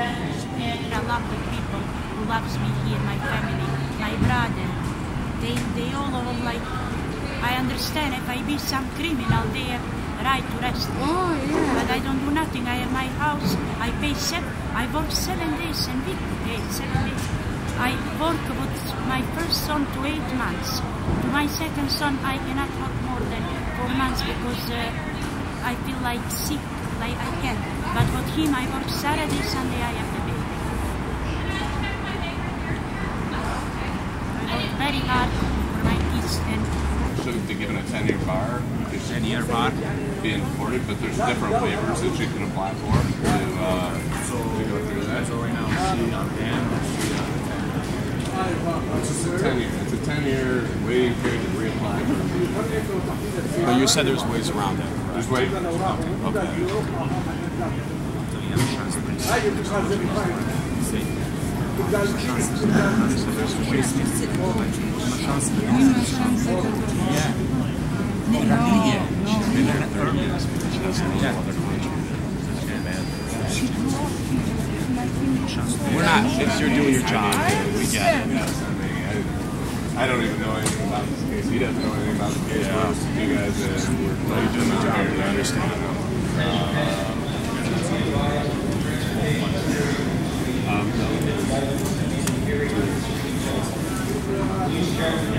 And I love the people who loves me here, my family, my brother. They, they all are like, I understand if I be some criminal, they have right to rest. Oh, yeah. But I don't do nothing. I have my house. I pay seven. I work seven days and week. Eight, seven days. I work with my first son to eight months. To my second son, I cannot work more than four months because uh, I feel like sick. Like I can't. But with him, I work Saturday, Sunday. I have the baby. I work very hard for my kids and Should be given a 10 year bar. because 10 year bar. Being deported, but there's different waivers that you can apply for to, uh, to go through that. So right now, she on ban, she on It's a 10 year. It's a 10 year waiting period to reapply for. But you said there's ways around it. There's wait. We're not, if you're doing your job, we get it. I don't even know anything about this case. He doesn't know anything about the. Yeah. You guys, uh, we're doing the job. I understand. Um,